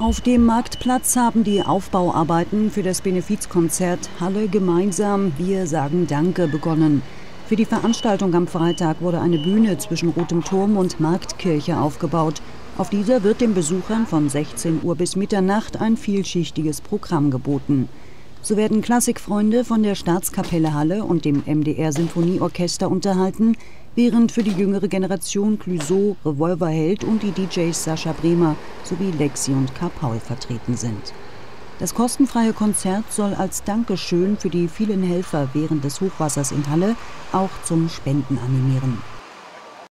Auf dem Marktplatz haben die Aufbauarbeiten für das Benefizkonzert Halle gemeinsam Wir sagen Danke begonnen. Für die Veranstaltung am Freitag wurde eine Bühne zwischen Rotem Turm und Marktkirche aufgebaut. Auf dieser wird den Besuchern von 16 Uhr bis Mitternacht ein vielschichtiges Programm geboten. So werden Klassikfreunde von der Staatskapelle Halle und dem MDR Symphonieorchester unterhalten, während für die jüngere Generation Clouseau, Revolverheld und die DJs Sascha Bremer sowie Lexi und K. Paul vertreten sind. Das kostenfreie Konzert soll als Dankeschön für die vielen Helfer während des Hochwassers in Halle auch zum Spenden animieren.